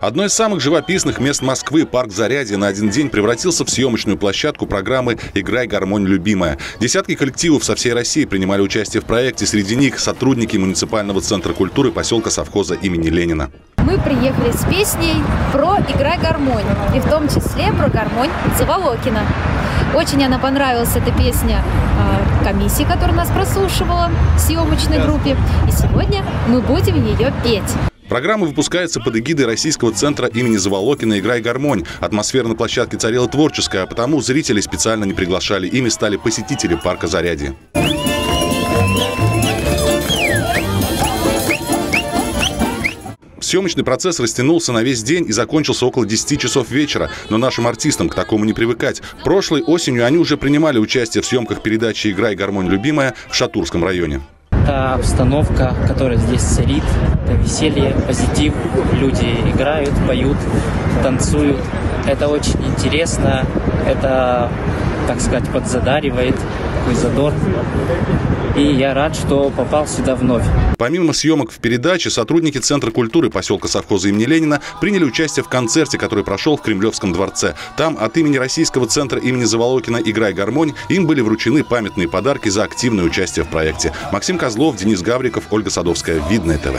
Одно из самых живописных мест Москвы, парк Зарядье, на один день превратился в съемочную площадку программы «Играй, гармонь, любимая». Десятки коллективов со всей России принимали участие в проекте. Среди них сотрудники муниципального центра культуры поселка совхоза имени Ленина. Мы приехали с песней про «Играй, гармонь» и в том числе про гармонь Заволокина. Очень она понравилась, эта песня, а, комиссии, которая нас прослушивала в съемочной группе. И сегодня мы будем ее петь. Программа выпускается под эгидой Российского центра имени Заволокина «Играй гармонь». Атмосфера на площадке царила творческая, а потому зрителей специально не приглашали. Ими стали посетители парка Зарядье. Съемочный процесс растянулся на весь день и закончился около 10 часов вечера, но нашим артистам к такому не привыкать. Прошлой осенью они уже принимали участие в съемках передачи «Играй гармонь, любимая» в Шатурском районе. Это обстановка, которая здесь царит, это веселье, позитив, люди играют, поют, танцуют. Это очень интересно, это, так сказать, подзадаривает, такой задор. И я рад, что попал сюда вновь. Помимо съемок в передаче, сотрудники Центра культуры поселка совхоза имени Ленина приняли участие в концерте, который прошел в Кремлевском дворце. Там от имени Российского центра имени Заволокина «Играй гармонь» им были вручены памятные подарки за активное участие в проекте. Максим Козлов, Денис Гавриков, Ольга Садовская. Видное ТВ.